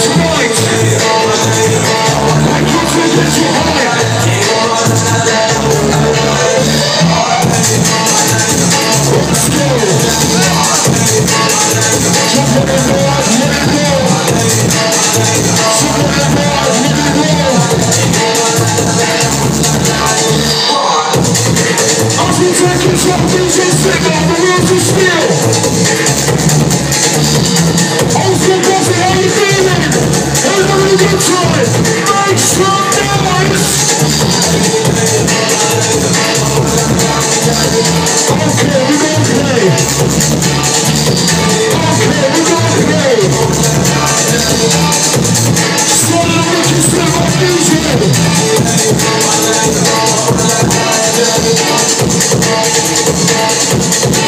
exploits Thank you.